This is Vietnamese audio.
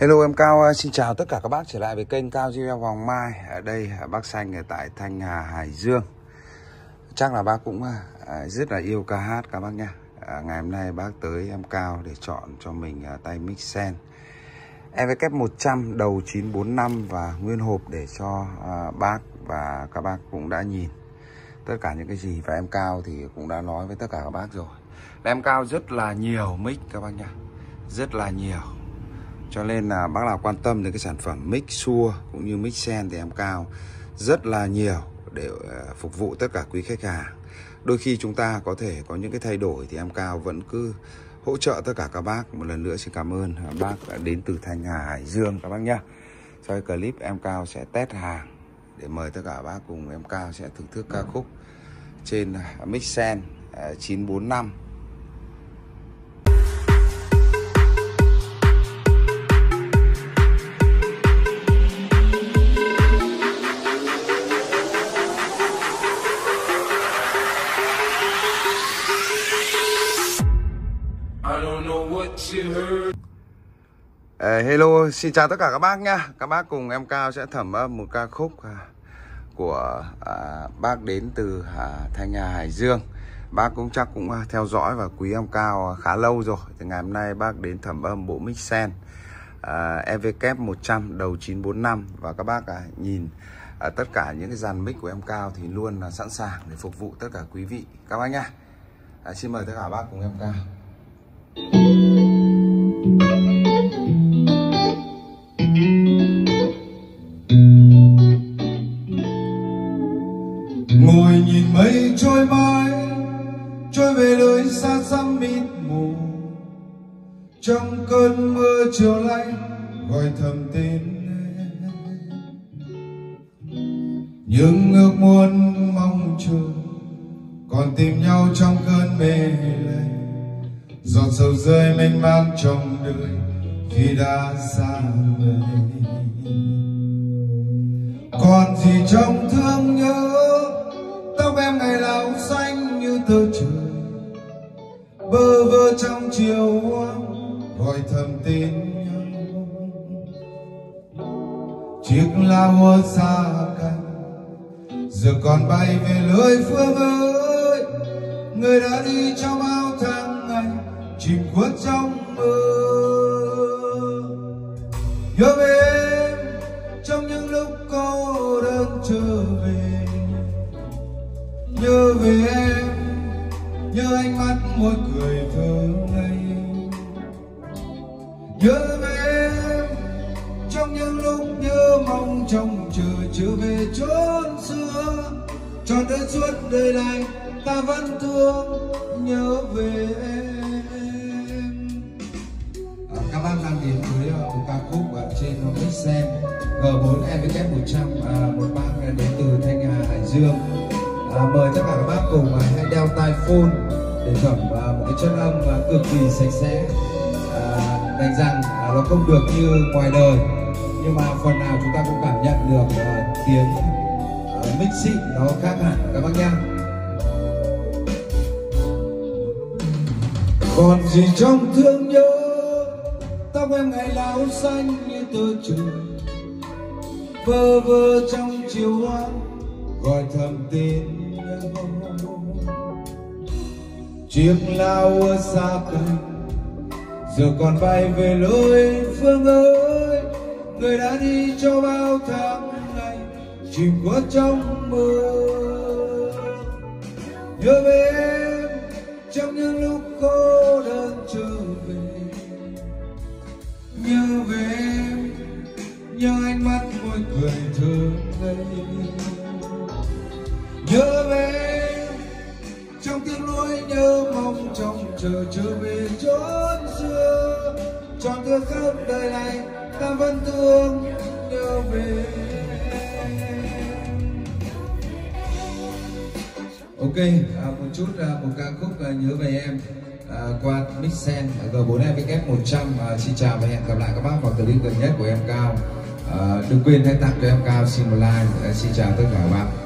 Hello em Cao, à, xin chào tất cả các bác trở lại với kênh Cao Gmail Hoàng Mai. Ở đây bác Xanh ở tại Thanh Hà, Hải Dương. Chắc là bác cũng à, à, rất là yêu ca hát các bác nha Ngày hôm nay bác tới em Cao để chọn cho mình tay Mixen EVK 100 đầu 945 và nguyên hộp để cho bác và các bác cũng đã nhìn. Tất cả những cái gì và em Cao thì cũng đã nói với tất cả các bác rồi. Em Cao rất là nhiều mic các bác nha Rất là nhiều cho nên là bác nào quan tâm đến cái sản phẩm mix xua cũng như mix sen thì em cao rất là nhiều để ờ, phục vụ tất cả quý khách hàng. Đôi khi chúng ta có thể có những cái thay đổi thì em cao vẫn cứ hỗ trợ tất cả các bác. Một lần nữa xin cảm ơn ờ, bác đã đến từ thanh hà, hải dương các bác nhá. Sau clip em cao sẽ test hàng để mời tất cả bác cùng em cao sẽ thưởng thức ca khúc trên ờ, mixen 945 hello, xin chào tất cả các bác nhá. Các bác cùng em Cao sẽ thẩm âm một ca khúc à, của à, bác đến từ à, Thanh Hà Hải Dương. Bác cũng chắc cũng theo dõi và quý em Cao khá lâu rồi. Thì ngày hôm nay bác đến thẩm âm bộ mix sen uh, EVK 100 đầu 945 Và các bác à, nhìn à, tất cả những cái dàn mic của em Cao thì luôn là sẵn sàng để phục vụ tất cả quý vị Các bác nhá. À, Xin mời tất cả bác cùng em Cao. Ngồi nhìn mây trôi mãi, trôi về nơi xa xăm mịt mù. Trong cơn mưa chiều lạnh, gọi thầm tên những ước muốn mong chờ, còn tìm nhau trong cơn mê lạnh giọt sầu rơi mênh mang trong đời, khi đã xa người còn gì trong thương nhớ xanh trời. Bơ vơ trong chiều hoang, gọi thầm tên nhau. Chiếc lá hoa xa cánh giờ còn bay về lưới phương ơi. Người đã đi trong bao tháng ngày, chìm khuất trong mơ. Nhớ về nhớ ánh mắt môi cười thơ ngây nhớ về em trong những lúc nhớ mong trong chờ trở về chốn xưa. Cho tới suốt đời này ta vẫn thương nhớ về em. À, các bạn đang đến với uh, một ca khúc ở trên xem. G4 em 100 kép một à, bác à, đến từ Thanh Hà Hải Dương à, mời tất cả các bác cùng à, hãy đeo tai phone để thẩm à, một cái chất âm à, cực kỳ sạch sẽ. À, đành rằng à, nó không được như ngoài đời nhưng mà phần nào chúng ta cũng cảm nhận được à, tiếng à, xịn nó khác hẳn các bác nhá. Còn gì trong thương nhớ tóc em ngày lão xanh như tơ trời vơ vơ trong chiều hoang gọi thầm tên nhau chiếc lao ở xa cánh giờ còn bay về lối phương ơi. Người đã đi cho bao tháng ngày chìm khuất trong mơ. Nhớ về em, trong những lúc cô đơn trở về. Nhớ về em, nhớ ánh mắt môi cười thơ ngây nhớ về em trong tiếng lối nhớ mong trong chờ trở về chốn xưa. Trong thương khắp đời này ta vẫn thương nhớ về. Ok, à, một chút à, một ca khúc à, nhớ về em. À, qua Mixen G4 EVK 100 à, xin chào và hẹn gặp lại các bác vào clip gần nhất của em Cao. À, đừng quên hãy tặng cho em Cao xin một like à, xin chào tất cả các bạn.